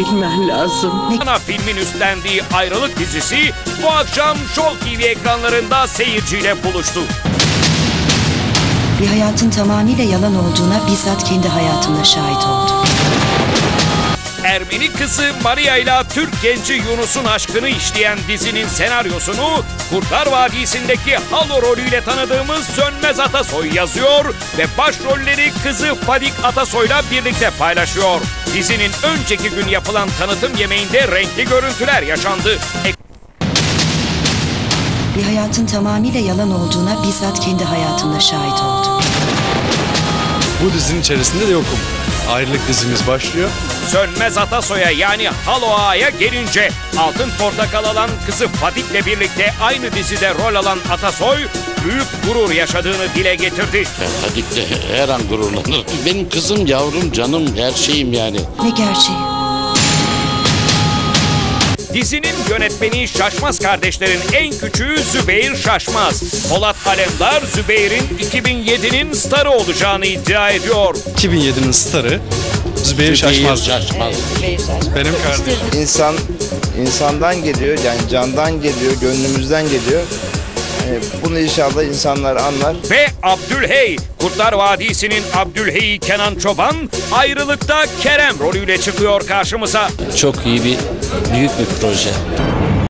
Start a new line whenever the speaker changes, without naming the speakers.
bilmen lazım.
Ana filmin üstlendiği ayrılık dizisi bu akşam Show TV ekranlarında seyirciyle buluştu.
Bir hayatın tamamıyla yalan olduğuna bizzat kendi hayatımla şahit oldum.
Ermeni kızı Maria ile Türk genci Yunus'un aşkını işleyen dizinin senaryosunu Kurtlar Vadisi'ndeki Halo rolüyle tanıdığımız Sönmez Atasoy yazıyor ve başrolleri kızı Fadik Atasoy'la birlikte paylaşıyor. Dizinin önceki gün yapılan tanıtım yemeğinde renkli görüntüler yaşandı.
Bir hayatın tamamıyla yalan olduğuna bizzat kendi hayatımla şahit oldum.
Bu dizinin içerisinde de yokum. Ayrılık dizimiz başlıyor.
Sönmez Atasoy'a yani Halo Ağa'ya gelince Altın Portakal alan kızı Fadik'le birlikte aynı dizide rol alan Atasoy büyük gurur yaşadığını dile getirdi.
Fadik de her an gururlanır. Benim kızım, yavrum, canım, her şeyim yani.
Ne gerçeği?
Dizinin yönetmeni Şaşmaz kardeşlerin en küçüğü Zübeyir Şaşmaz. Polat Alemdar Zübeyir'in 2007'nin starı olacağını iddia ediyor.
2007'nin starı Zübeyir Şaşmaz.
Şaşmaz.
Benim kardeşim.
İnsan insandan geliyor yani candan geliyor, gönlümüzden geliyor. Ee, Bunu inşallah insanlar anlar.
Ve Abdülhey, Kurtlar Vadisi'nin Abdülhey'i Kenan Çoban ayrılıkta Kerem rolüyle çıkıyor karşımıza.
Çok iyi bir büyük bir proje.